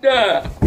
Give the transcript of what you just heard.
Duh.